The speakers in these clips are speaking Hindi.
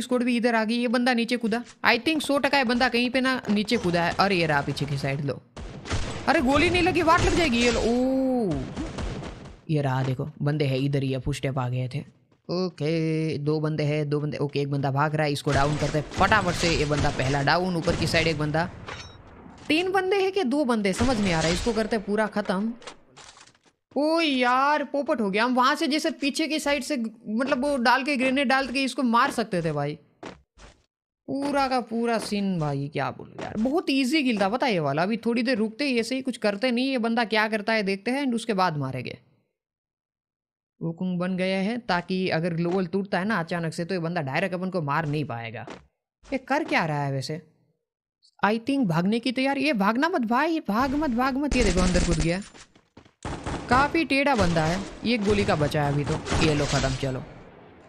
स्कोड भी इधर आ गई, ये बंदा नीचे कूदा। आई थिंक सौ टका है बंदा कहीं पे ना, नीचे कूदा है। अरे ये रहा पीछे की साइड लो। अरे गोली नहीं लगी, वाट लग जाएगी ये ओ ये रहा, देखो, बंदे हैं इधर ही फुट स्टेप आ गए थे। ओके, दो बंदे हैं, दो बंदे, ओके, एक बंदा भाग रहा है, इसको डाउन करते हैं। फटाफट से ये बंदा पहला डाउन ऊपर की साइड एक बंदा। तीन बंदे हैं कि दो बंदे, समझ नहीं आ रहा है इसको करते पूरा खत्म। ओ यार, पोपट हो गया। हम वहाँ से जैसे पीछे की साइड से मतलब वो डाल के, ग्रेनेड डाल के इसको मार सकते थे भाई। पूरा का पूरा सीन भाई, क्या बोलूँ यार। बहुत इजी गिल था, पता ये वाला। अभी थोड़ी देर रुकते ही ऐसे ही कुछ करते नहीं ये बंदा क्या करता है, देखते हैं एंड उसके बाद मारे मारेंगे। वोकुंग बन गए है, ताकि अगर ग्लोबल टूटता है ना अचानक से तो ये बंदा डायरेक्ट अपन को मार नहीं पाएगा। ये कर क्या रहा है वैसे? आई थिंक भागने की तैयारी ये भागना मत भाई भाग मत भाग मत। ये देखो, अंदर कूद गया। काफ़ी टेढ़ा बंदा है। ये गोली का बचा है अभी तो। ये लो, खत्म, चलो।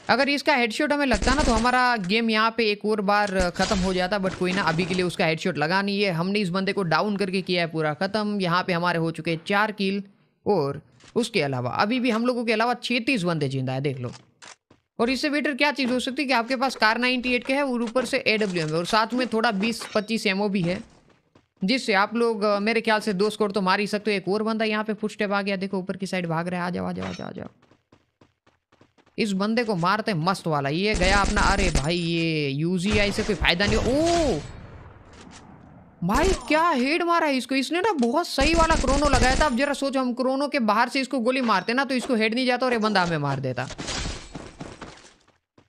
अगर इसका हेडशॉट हमें लगता ना तो हमारा गेम यहाँ पे एक और बार खत्म हो जाता बट कोई ना, अभी के लिए उसका हेडशॉट लगा नहीं है। हमने इस बंदे को डाउन करके किया है पूरा खत्म। यहाँ पे हमारे हो चुके हैं चार किल और उसके अलावा, अभी भी हम लोगों के अलावा छत्तीस बंदे ज़िंदा है, देख लो। और इससे बेटर क्या चीज़ हो सकती है कि आपके पास कार 98 के है, और ऊपर से ए एम और साथ में थोड़ा 20-25 एमओ भी है। जिससे आप लोग मेरे ख्याल से दो स्कोर तो मार ही सकते हो। एक और बंदा यहाँ पे फुट आ गया, देखो, ऊपर की साइड भाग रहा है। आ जाओ आ जाओ आ जाओ आ जाओ। इस बंदे को मारते मस्त वाला। ये गया अपना, अरे भाई, ये यूजीआई से कोई फ़ायदा नहीं। ओ! भाई, क्या हेड मारा है इसको? इसने ना बहुत सही वाला क्रोनो लगाया था। अब जरा सोचो, हम क्रोनो के बाहर से इसको गोली मारते ना तो इसको हेड नहीं जाता और ये बंदा हमें मार देता।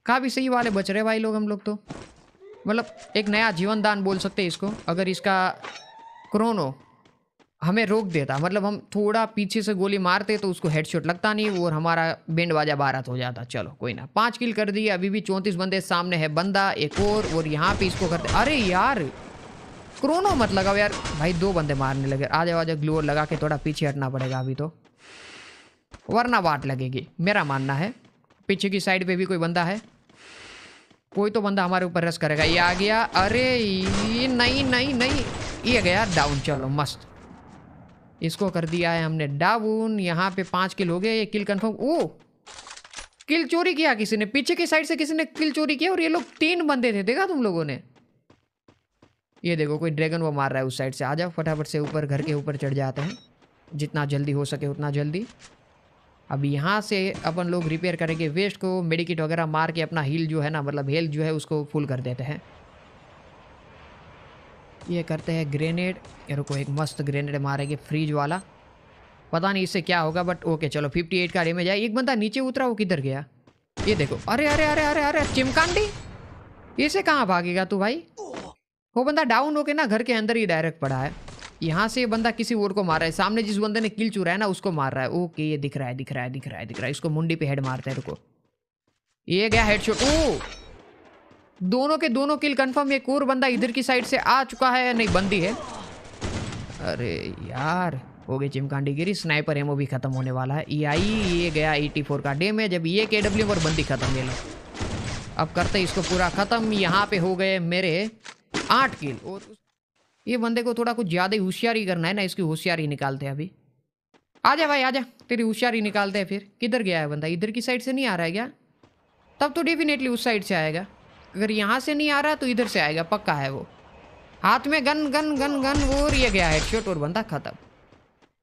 काफ़ी सही वाले बच रहे भाई लोग हम लोग तो। मतलब एक नया जीवन दान बोल सकते हैं इसको, अगर इसका क्रोनो हमें रोक देता। मतलब हम थोड़ा पीछे से गोली मारते तो उसको हेडशॉट लगता नहीं और हमारा बैंड बाजा बारात हो जाता। चलो, कोई ना। पाँच किल कर दिए, अभी भी चौंतीस बंदे सामने है, बंदा एक और और यहाँ पे इसको करते। अरे यार, क्रोनो मत लगाओ यार। भाई दो बंदे मारने लगे। आ जाओ आ जाओ ग्लोर लगा के थोड़ा पीछे हटना पड़ेगा अभी तो। वरना वाट लगेगी। मेरा मानना है, पीछे की साइड पे भी कोई बंदा है। कोई तो बंदा हमारे ऊपर रस करेगा। ये आ गया। अरे, ये नहीं नहीं नहीं। ये गया डाउन। चलो, मस्त। इसको कर दिया है हमने डाउन। यहाँ पे पाँच किल हो गए। ये किल कंफर्म ओ! किल चोरी किया किसी ने। पीछे की साइड से किसी ने किल चोरी किया और ये लोग तीन बंदे थे। देखा तुम लोगों ने? ये देखो, कोई ड्रैगन वो मार रहा है उस साइड से। आ जाओ, फटाफट से ऊपर, घर के ऊपर चढ़ जाते हैं। जितना जल्दी हो सके उतना जल्दी। अब यहाँ से अपन लोग रिपेयर करेंगे वेस्ट को मेडिकेट वगैरह मार के अपना हील जो है ना मतलब हेल्थ जो है उसको फुल कर देते हैं। ये करते हैं ग्रेनेड ये रुको, एक मस्त ग्रेनेड मारेंगे फ्रीज वाला। पता नहीं इससे क्या होगा बट ओके चलो 58 का डैमेज आया। एक बंदा नीचे उतरा, वो किधर गया? ये देखो, अरे अरे अरे अरे अरे, चिमकांडी! इसे कहाँ भागेगा तू भाई? वो बंदा डाउन होके ना घर के अंदर ही डायरेक्ट पड़ा है। यहाँ से ये बंदा किसी और को मार रहा है। सामने जिस बंदे ने किल चुरा है ना, उसको मार रहा है। ओके, ये दिख रहा है, दिख रहा है, दिख रहा है, दिख रहा है। इसको मुंडी पे हेड मारते हैं, रुको। ये गया हेडशॉट ओ! दोनों के दोनों किल कंफर्म एक और बंदा इधर की साइड से आ चुका है। नहीं, बंदी है। अरे यार, हो गई चिमकांडी गिरी। स्नाइपर एमओ भी खत्म होने वाला है। ई आई ये गया 84 का डैमेज अब ये के डब्ल्यू और बंदी खत्म ले लो। अब करते इसको पूरा खत्म। यहाँ पे हो गए मेरे आठ किल। और ये बंदे को थोड़ा कुछ ज़्यादा ही होशियारी करना है ना इसकी होशियारी निकालते हैं अभी। आजा भाई आजा तेरी होशियारी निकालते हैं फिर। किधर गया है बंदा? इधर की साइड से नहीं आ रहा है क्या? तब तो डेफिनेटली उस साइड से आएगा। अगर यहाँ से नहीं आ रहा तो इधर से आएगा पक्का है वो। हाथ में गन गन गन गन और ये गया हेडशॉट और बंदा खत्म।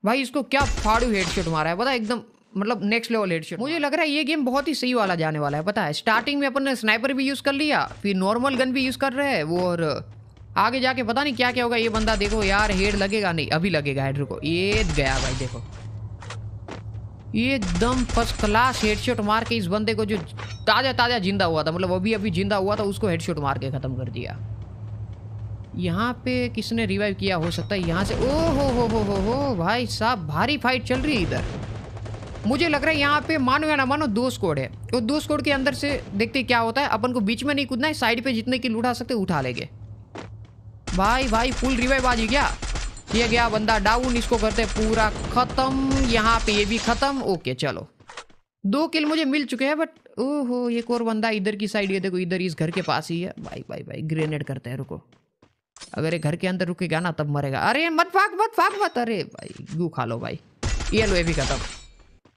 भाई इसको क्या फाड़ू हेडशॉट मारा है? पता एकदम मतलब नेक्स्ट लेवल हेडशॉट मुझे लग रहा है ये गेम बहुत ही सही वाला जाने वाला है पता है। स्टार्टिंग में अपन ने स्नाइपर भी यूज़ कर लिया फिर नॉर्मल गन भी यूज़ कर रहे हैं वो और आगे जाके पता नहीं क्या क्या होगा। ये बंदा देखो यार, हेड लगेगा नहीं। अभी लगेगा हेड, रुको। ये गया भाई, देखो। ये एकदम फ़र्स्ट क्लास हेडशॉट मार के इस बंदे को जो ताज़ा ताज़ा ज़िंदा हुआ था मतलब अभी अभी ज़िंदा हुआ था, उसको हेडशॉट मार के ख़त्म कर दिया। यहाँ पे किसने रिवाइव किया? हो सकता है यहाँ से ओ, हो हो हो हो हो, भाई साहब, भारी फाइट चल रही है इधर। मुझे लग रहा है यहाँ पे मानो या ना मानो दो स्कोड है। तो दो स्कोड के अंदर से देखते क्या होता है। अपन को बीच में नहीं कूदना है साइड पे जितने की उठा सकते उठा लेंगे। भाई भाई फुल रिवाइव आज क्या? ये गया बंदा डाउन इसको करते पूरा खत्म, यहाँ पे ये भी खत्म। ओके, चलो। दो किल मुझे मिल चुके हैं बट ओहो, एक और बंदा इधर की साइड ये देखो, इधर इस घर के पास ही है। भाई भाई भाई ग्रेनेड करते हैं, रुको। अगर ये घर के अंदर रुकेगा ना, तब मरेगा। अरे, मत भाग मत भाग, मत। अरे, भाई, यू खा लो, भाई। ये लो, ये भी खत्म।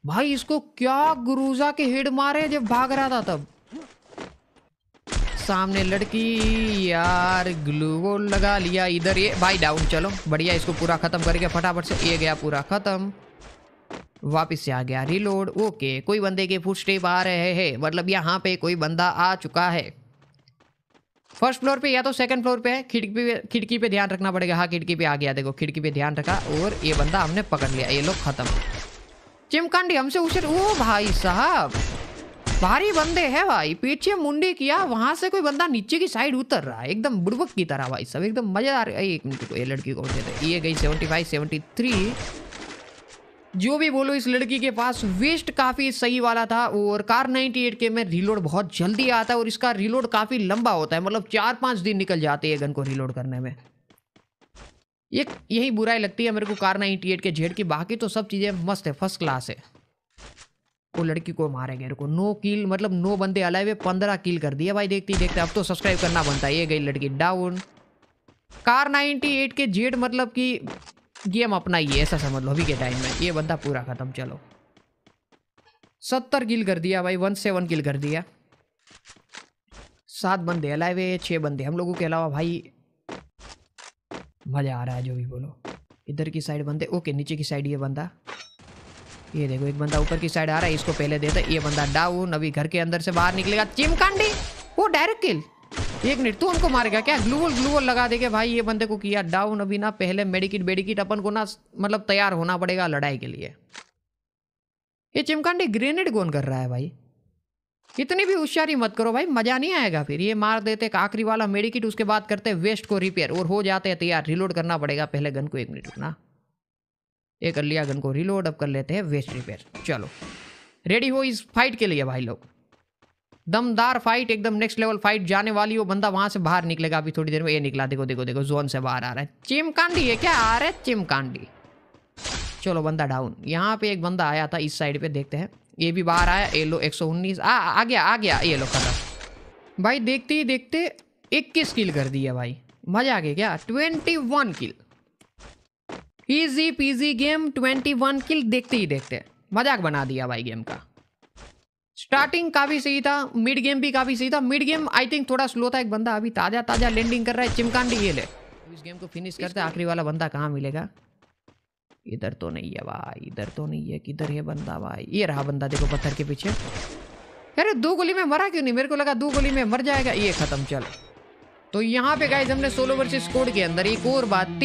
भाई, इसको क्या गुरुजा के हेड मारे, जब भाग रहा था तब। सामने लड़की, यार ग्लू लगा लिया इधर, ये, भाई डाउन चलो, बढ़िया, इसको पूरा खत्म करके फटाफट से, ये गया पूरा खत्म। वापिस से आ गया रिलोड ओके कोई बंदे के फुट स्टेप आ रहे हैं मतलब यहाँ पे कोई बंदा आ चुका है। फ़र्स्ट फ्लोर पे या तो सेकंड फ्लोर पे है, खिड़की पे खिड़की पे ध्यान रखना पड़ेगा। हाँ खिड़की पे आ गया, देखो, खिड़की पे ध्यान रखा और ये बंदा हमने पकड़ लिया, ये लोग खत्म। चिमकांडी हमसे उसे ओ भाई साहब भारी बंदे हैं भाई, पीछे मुंडी किया, वहाँ से कोई बंदा नीचे की साइड उतर रहा है, एकदम बुड़बक की तरह भाई सब, एकदम मज़ेदार। एक मिनट ये लड़की को ये गई सेवेंटी फाइव सेवेंटी थ्री जो भी बोलो, इस लड़की के पास वेस्ट काफ़ी सही वाला था, और कार 98 के में रीलोड बहुत जल्दी आता है, और इसका रीलोड काफ़ी लंबा होता है मतलब चार पाँच दिन निकल जाते हैं गन को रीलोड करने में। ये, यही बुराई लगती है मेरे को कार 98 के जेड की, बाकी तो सब चीज़ें मस्त है फ़र्स्ट क्लास है। वो लड़की को मारेंगे मेरे को नो किल मतलब नो बंदे अलाए हुए पंद्रह किल कर दिया। भाई देखती, देखते, अब तो सब्सक्राइब करना बनता है ये गई लड़की डाउन कार 98 के जेड मतलब कि गेम अपना ही ऐसा समझ लो, अभी के टाइम में। ये बंदा पूरा खत्म, चलो। सत्तर किल कर दिया भाई वन सेवन किल कर दिया। सात बंदे अलावे छः बंदे। हम लोगों के अलावा भाई, मज़ा आ रहा है, जो भी बोलो। इधर की साइड बंदे, ओके, नीचे की साइड ये बंदा। ये देखो, एक बंदा ऊपर की साइड आ रहा है, इसको पहले देते ये बंदा डाउन अभी घर के अंदर से बाहर निकलेगा। चिमकांडी, वो डायरेक्ट किल एक मिनट तू हमको मारेगा क्या? ग्लूवल ग्लूवल लगा देगा भाई, ये बंदे को किया डाउन अभी ना पहले मेडिकिट बेडिकिट अपन को ना मतलब तैयार होना पड़ेगा लड़ाई के लिए। ये चिमकांडी ग्रेनेड कौन कर रहा है भाई। इतनी भी होशियारी मत करो भाई, मज़ा नहीं आएगा फिर। ये मार देते, आखिरी वाला मेडिकिट उसके बाद करते वेस्ट को रिपेयर और हो जाते हैं तैयार रिलोड करना पड़ेगा पहले गन को एक मिनट रुकना। ये कर लिया, गन को रिलोड अब कर लेते हैं वेस्ट रिपेयर चलो। रेडी हो इस फाइट के लिए भाई लोग? दमदार फाइट एकदम नेक्स्ट लेवल फाइट जाने वाली वो बंदा वहाँ से बाहर निकलेगा, अभी थोड़ी देर में ये निकला, देखो देखो देखो जोन से बाहर आ रहा है। चिमकांडी है क्या? आ रहा है चिमकांडी। चलो, बंदा डाउन यहाँ पे एक बंदा आया था, इस साइड पे, देखते हैं। ये भी बाहर आया, ये लो एक सौ उन्नीस। आ आ गया आ गया, ये लो, खत्म। भाई, देखते ही देखते, इक्कीस किल कर दिया भाई। मज़ा आ गया क्या? Twenty one kill easy PG game twenty one kill देखते ही देखते मज़ाक बना दिया भाई गेम का। स्टार्टिंग काफ़ी सही था मिड गेम भी काफ़ी सही था। मिड गेम आई थिंक थोड़ा स्लो था एक बंदा अभी ताज़ा ताज़ा लैंडिंग कर रहा है चिमकांडी ये ले। इस गेम को फिनिश करते आखिरी वाला बंदा कहाँ मिलेगा? इधर तो नहीं है भाई इधर तो नहीं है किधर है बंदा भाई? ये रहा बंदा देखो पत्थर के पीछे। अरे दो गोली में मरा क्यों नहीं? मेरे को लगा दो गोली में मर जाएगा ये खत्म चल। तो यहाँ पे गाइज़ हमने सोलो वर्सेस कोड के अंदर एक और बात